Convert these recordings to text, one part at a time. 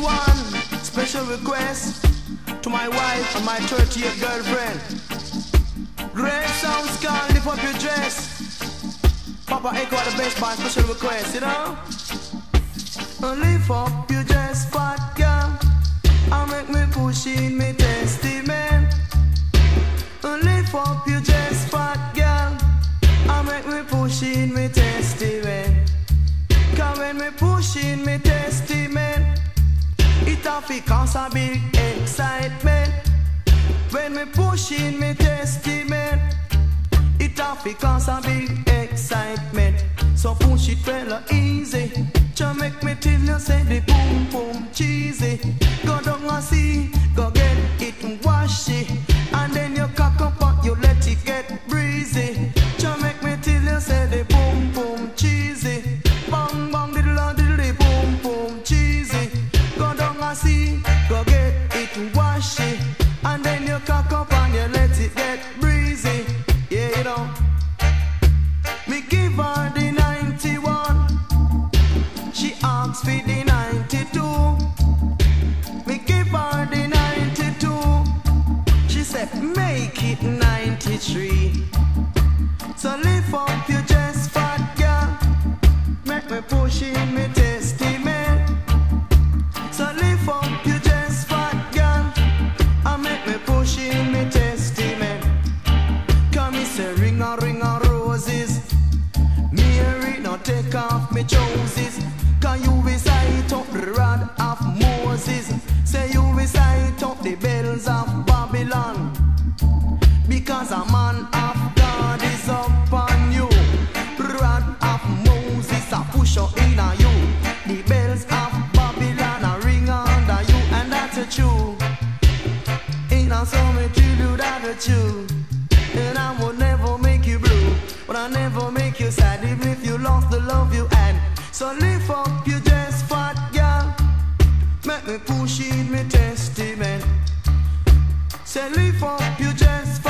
one special request to my wife and my 30th girlfriend. Great sounds call, lift up your dress. Papa Echo the best by special request, you know? Lift up your fi cause a big excitement. When me push in me testament, it fi cause a big excitement. So push it fella easy. Just make me tell you say the boom boom cheesy. Go down and see, and then you cock up and you let it get breezy. Yeah, you know. Me give her the 91. She asks for the 92. Me give her the 92. She said, make it 93. So lift up your chest, fat girl. Make me push in me Because a man of God is upon you. Rod of Moses, I push up in a you. The bells of Babylon are ring under you, and that's a true. Ain't I so me tell you that the truth. And I will never make you blue, but I never make you sad, even if you lost the love you had. So lift up your dress, fat girl. Make me push in me testament. Say lift up your dress, fat.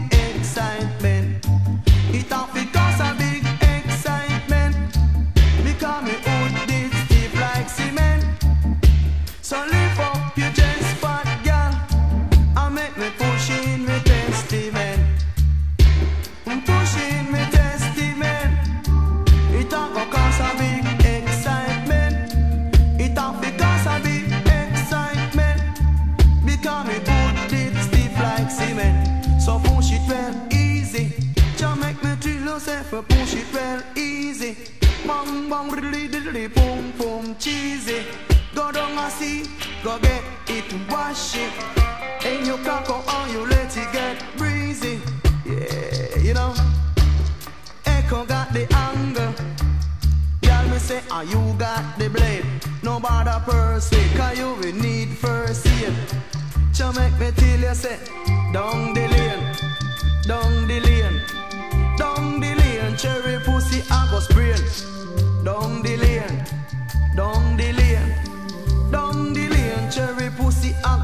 uh, push it well easy. Bang bang diddly diddly boom boom cheesy. Go down and see, go get it wash it. And you cock and you let it get breezy. Yeah, you know. Echo got the anger. Girl, me say, ah, you got the blade. No bother pursue, cause you will need first aid. So make me tell you, say, down the lane, down the lane,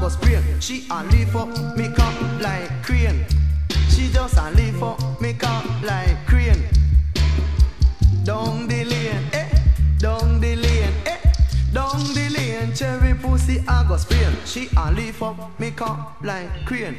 go sprain. She a lift up me cock like crane. She just a lift up me cock like crane. Down the lane, eh, down the lane, eh, down the lane, cherry pussy I go sprain. She a lift up me cock like crane.